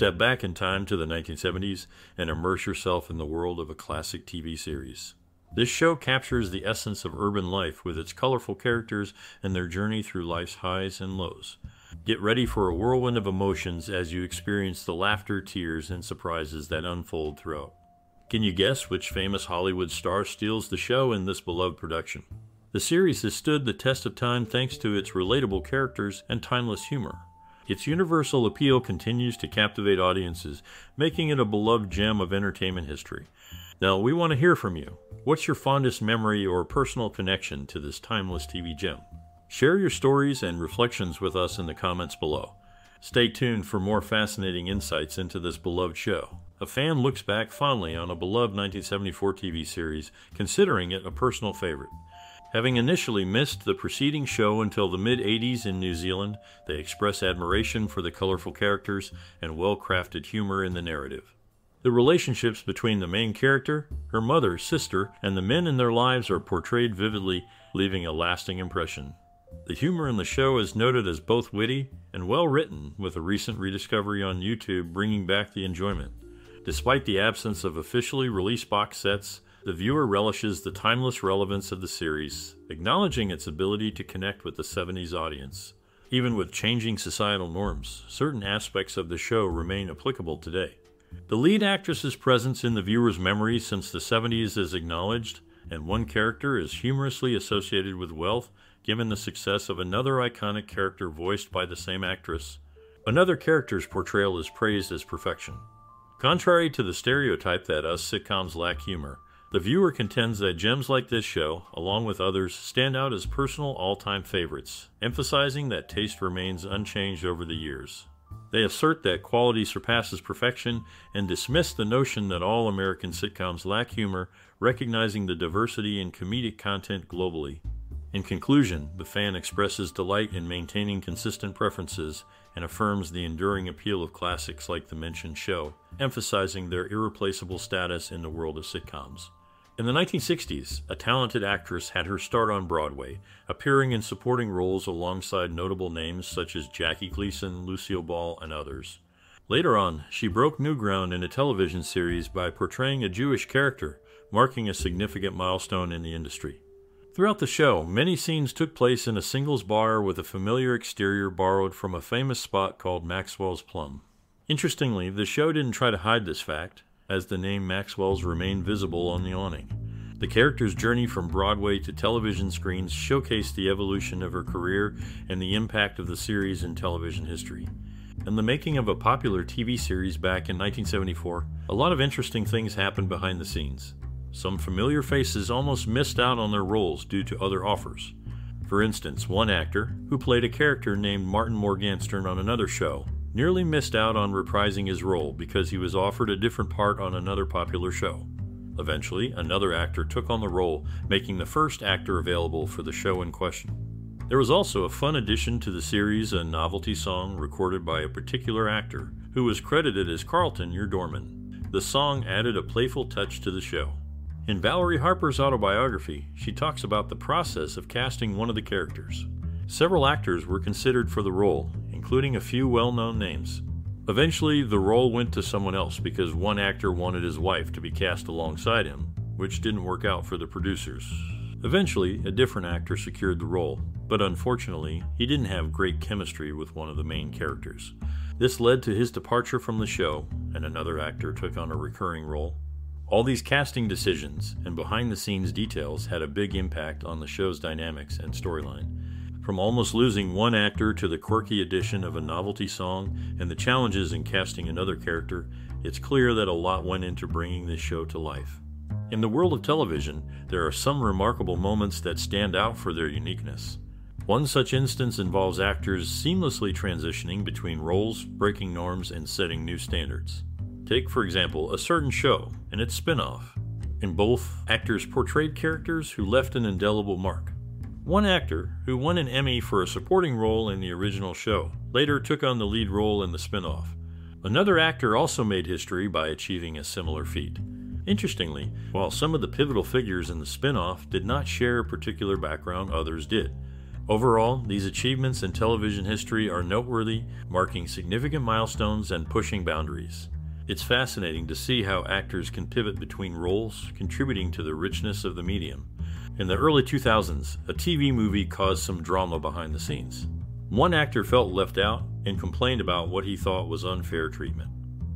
Step back in time to the 1970s and immerse yourself in the world of a classic TV series. This show captures the essence of urban life with its colorful characters and their journey through life's highs and lows. Get ready for a whirlwind of emotions as you experience the laughter, tears, and surprises that unfold throughout. Can you guess which famous Hollywood star steals the show in this beloved production? The series has stood the test of time thanks to its relatable characters and timeless humor. Its universal appeal continues to captivate audiences, making it a beloved gem of entertainment history. Now, we want to hear from you. What's your fondest memory or personal connection to this timeless TV gem? Share your stories and reflections with us in the comments below. Stay tuned for more fascinating insights into this beloved show. A fan looks back fondly on a beloved 1974 TV series, considering it a personal favorite. Having initially missed the preceding show until the mid 80s in New Zealand, they express admiration for the colorful characters and well crafted humor in the narrative. The relationships between the main character, her mother, sister, and the men in their lives are portrayed vividly, leaving a lasting impression. The humor in the show is noted as both witty and well written, with a recent rediscovery on YouTube bringing back the enjoyment. Despite the absence of officially released box sets, the viewer relishes the timeless relevance of the series, acknowledging its ability to connect with the 70s audience. Even with changing societal norms, certain aspects of the show remain applicable today. The lead actress's presence in the viewer's memory since the 70s is acknowledged, and one character is humorously associated with wealth given the success of another iconic character voiced by the same actress. Another character's portrayal is praised as perfection. Contrary to the stereotype that us sitcoms lack humor, the viewer contends that gems like this show, along with others, stand out as personal all time favorites, emphasizing that taste remains unchanged over the years. They assert that quality surpasses perfection and dismiss the notion that all American sitcoms lack humor, recognizing the diversity in comedic content globally. In conclusion, the fan expresses delight in maintaining consistent preferences and affirms the enduring appeal of classics like the mentioned show, emphasizing their irreplaceable status in the world of sitcoms. In the 1960s, a talented actress had her start on Broadway, appearing in supporting roles alongside notable names such as Jackie Gleason, Lucille Ball, and others. Later on, she broke new ground in a television series by portraying a Jewish character, marking a significant milestone in the industry. Throughout the show, many scenes took place in a singles bar with a familiar exterior borrowed from a famous spot called Maxwell's Plum. Interestingly, the show didn't try to hide this fact, as the name Maxwell's remained visible on the awning. The character's journey from Broadway to television screens showcased the evolution of her career and the impact of the series in television history. In the making of a popular TV series back in 1974, a lot of interesting things happened behind the scenes. Some familiar faces almost missed out on their roles due to other offers. For instance, one actor, who played a character named Martin Morgenstern on another show, nearly missed out on reprising his role because he was offered a different part on another popular show. Eventually, another actor took on the role, making the first actor available for the show in question. There was also a fun addition to the series, a novelty song recorded by a particular actor, who was credited as Carlton, your doorman. The song added a playful touch to the show. In Valerie Harper's autobiography, she talks about the process of casting one of the characters. Several actors were considered for the role, including a few well known names. Eventually, the role went to someone else because one actor wanted his wife to be cast alongside him, which didn't work out for the producers. Eventually, a different actor secured the role, but unfortunately, he didn't have great chemistry with one of the main characters. This led to his departure from the show, and another actor took on a recurring role. All these casting decisions and behind the scenes details had a big impact on the show's dynamics and storyline. From almost losing one actor to the quirky addition of a novelty song and the challenges in casting another character, it's clear that a lot went into bringing this show to life. In the world of television, there are some remarkable moments that stand out for their uniqueness. One such instance involves actors seamlessly transitioning between roles, breaking norms, and setting new standards. Take, for example, a certain show and its spin off. In both, actors portrayed characters who left an indelible mark. One actor, who won an Emmy for a supporting role in the original show, later took on the lead role in the spin off. Another actor also made history by achieving a similar feat. Interestingly, while some of the pivotal figures in the spin off did not share a particular background, others did. Overall, these achievements in television history are noteworthy, marking significant milestones and pushing boundaries. It's fascinating to see how actors can pivot between roles, contributing to the richness of the medium. In the early 2000s, a TV movie caused some drama behind the scenes. One actor felt left out and complained about what he thought was unfair treatment.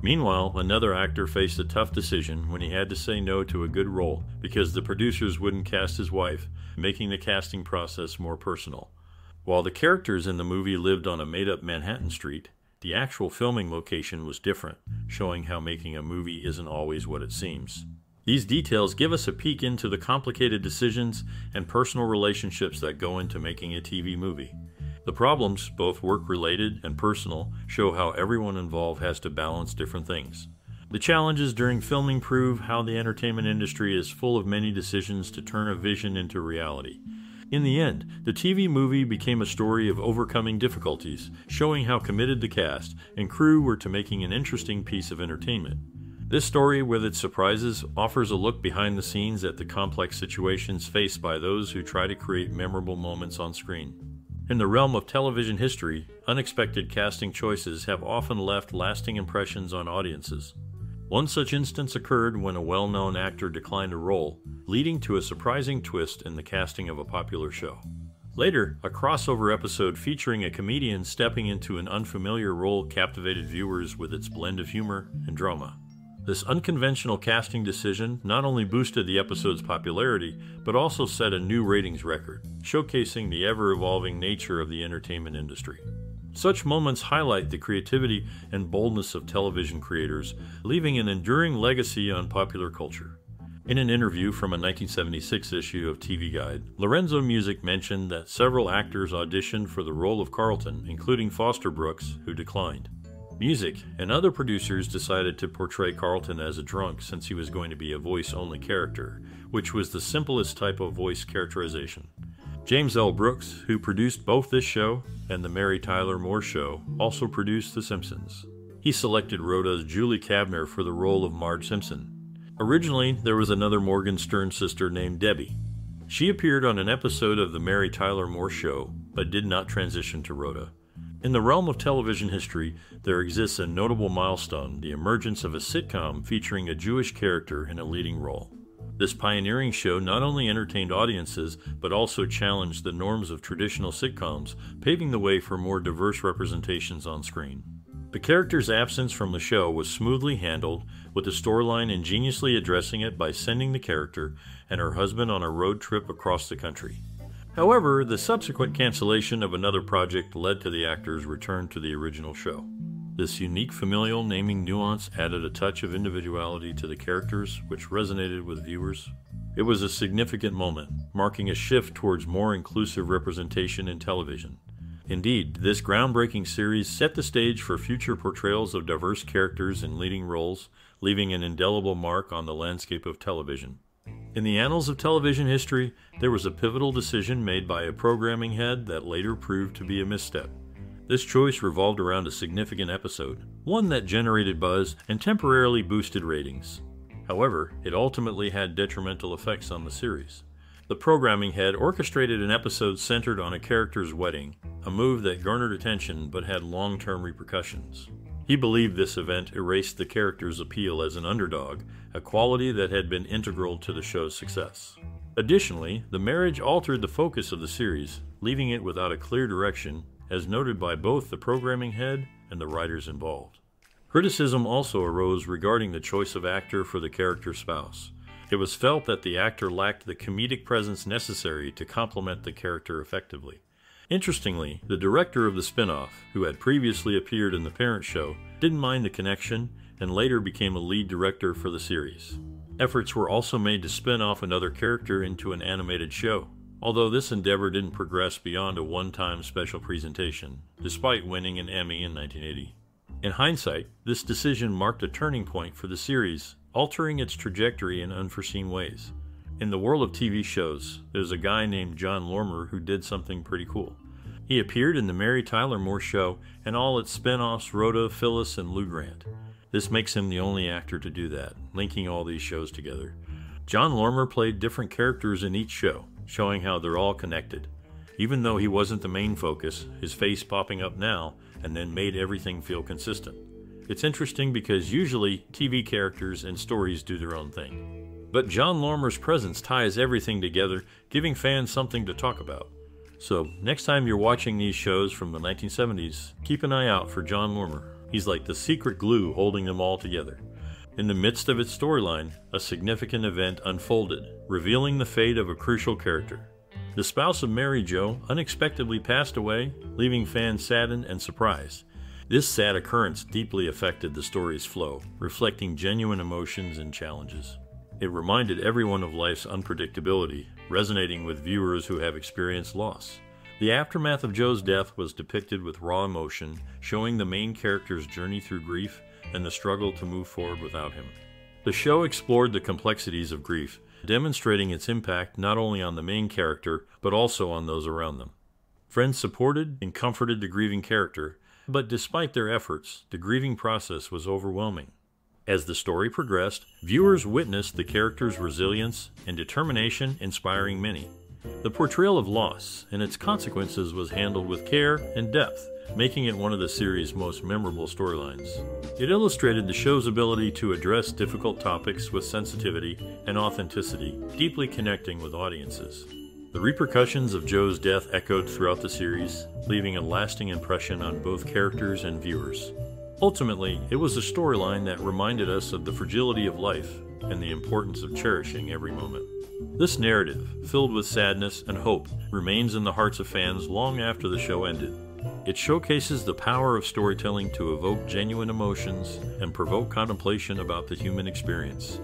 Meanwhile, another actor faced a tough decision when he had to say no to a good role because the producers wouldn't cast his wife, making the casting process more personal. While the characters in the movie lived on a made up Manhattan street, the actual filming location was different, showing how making a movie isn't always what it seems. These details give us a peek into the complicated decisions and personal relationships that go into making a TV movie. The problems, both work related and personal, show how everyone involved has to balance different things. The challenges during filming prove how the entertainment industry is full of many decisions to turn a vision into reality. In the end, the TV movie became a story of overcoming difficulties, showing how committed the cast and crew were to making an interesting piece of entertainment. This story, with its surprises, offers a look behind the scenes at the complex situations faced by those who try to create memorable moments on screen. In the realm of television history, unexpected casting choices have often left lasting impressions on audiences. One such instance occurred when a well known actor declined a role, leading to a surprising twist in the casting of a popular show. Later, a crossover episode featuring a comedian stepping into an unfamiliar role captivated viewers with its blend of humor and drama. This unconventional casting decision not only boosted the episode's popularity, but also set a new ratings record, showcasing the ever evolving nature of the entertainment industry. Such moments highlight the creativity and boldness of television creators, leaving an enduring legacy on popular culture. In an interview from a 1976 issue of TV Guide, Lorenzo Music mentioned that several actors auditioned for the role of Carlton, including Foster Brooks, who declined. Music and other producers decided to portray Carlton as a drunk since he was going to be a voice only character, which was the simplest type of voice characterization. James L. Brooks, who produced both this show and The Mary Tyler Moore Show, also produced The Simpsons. He selected Rhoda's Julie Kavner for the role of Marge Simpson. Originally, there was another Morgenstern sister named Debbie. She appeared on an episode of The Mary Tyler Moore Show, but did not transition to Rhoda. In the realm of television history, there exists a notable milestone the emergence of a sitcom featuring a Jewish character in a leading role. This pioneering show not only entertained audiences, but also challenged the norms of traditional sitcoms, paving the way for more diverse representations on screen. The character's absence from the show was smoothly handled, with the storyline ingeniously addressing it by sending the character and her husband on a road trip across the country. However, the subsequent cancellation of another project led to the actor's return to the original show. This unique familial naming nuance added a touch of individuality to the characters, which resonated with viewers. It was a significant moment, marking a shift towards more inclusive representation in television. Indeed, this groundbreaking series set the stage for future portrayals of diverse characters in leading roles, leaving an indelible mark on the landscape of television. In the annals of television history, there was a pivotal decision made by a programming head that later proved to be a misstep. This choice revolved around a significant episode, one that generated buzz and temporarily boosted ratings. However, it ultimately had detrimental effects on the series. The programming head orchestrated an episode centered on a character's wedding, a move that garnered attention but had long term repercussions. He believed this event erased the character's appeal as an underdog, a quality that had been integral to the show's success. Additionally, the marriage altered the focus of the series, leaving it without a clear direction, as noted by both the programming head and the writers involved. Criticism also arose regarding the choice of actor for the character's spouse. It was felt that the actor lacked the comedic presence necessary to complement the character effectively. Interestingly, the director of the spin-off, who had previously appeared in the parent show, didn't mind the connection and later became a lead director for the series. Efforts were also made to spin off another character into an animated show, although this endeavor didn't progress beyond a one-time special presentation, despite winning an Emmy in 1980. In hindsight, this decision marked a turning point for the series, altering its trajectory in unforeseen ways. In the world of TV shows, there's a guy named Jon Lormer who did something pretty cool. He appeared in the Mary Tyler Moore Show and all its spin offs Rhoda, Phyllis, and Lou Grant. This makes him the only actor to do that, linking all these shows together. Jon Lormer played different characters in each show, showing how they're all connected. even though he wasn't the main focus, his face popping up now and then made everything feel consistent. It's interesting because usually TV characters and stories do their own thing. But Jon Lormer's presence ties everything together, giving fans something to talk about. So, next time you're watching these shows from the 1970s, keep an eye out for Jon Lormer. He's like the secret glue holding them all together. In the midst of its storyline, a significant event unfolded, revealing the fate of a crucial character. The spouse of Mary Jo unexpectedly passed away, leaving fans saddened and surprised. This sad occurrence deeply affected the story's flow, reflecting genuine emotions and challenges. It reminded everyone of life's unpredictability, resonating with viewers who have experienced loss. The aftermath of Joe's death was depicted with raw emotion, showing the main character's journey through grief and the struggle to move forward without him. The show explored the complexities of grief, demonstrating its impact not only on the main character, but also on those around them. Friends supported and comforted the grieving character, but despite their efforts, the grieving process was overwhelming. As the story progressed, viewers witnessed the character's resilience and determination inspiring many. The portrayal of loss and its consequences was handled with care and depth, making it one of the series' most memorable storylines. It illustrated the show's ability to address difficult topics with sensitivity and authenticity, deeply connecting with audiences. The repercussions of Joe's death echoed throughout the series, leaving a lasting impression on both characters and viewers. Ultimately, it was a storyline that reminded us of the fragility of life and the importance of cherishing every moment. This narrative, filled with sadness and hope, remains in the hearts of fans long after the show ended. It showcases the power of storytelling to evoke genuine emotions and provoke contemplation about the human experience.